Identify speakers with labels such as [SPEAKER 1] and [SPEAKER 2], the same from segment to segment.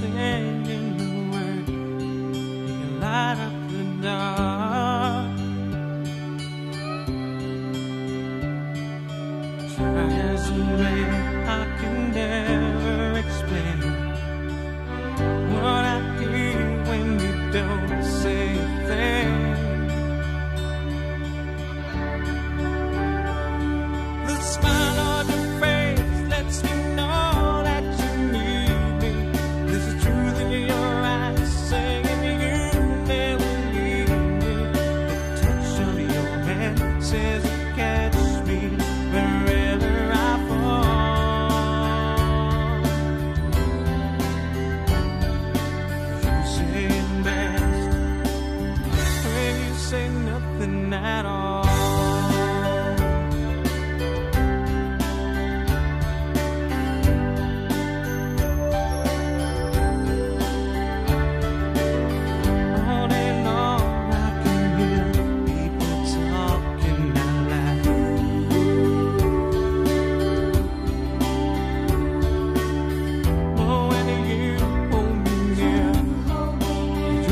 [SPEAKER 1] Yeah. Says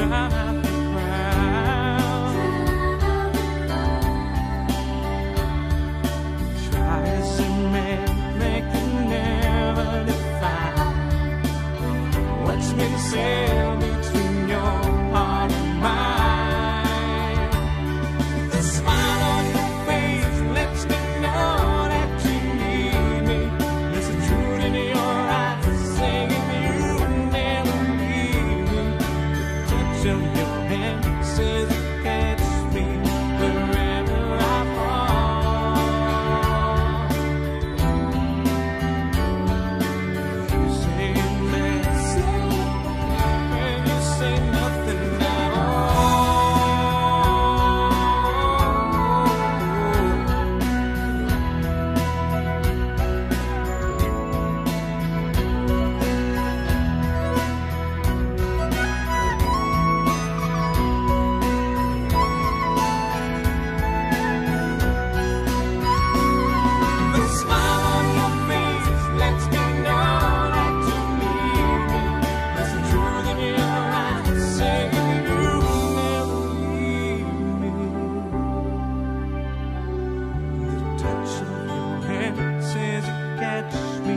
[SPEAKER 1] you chances to catch me.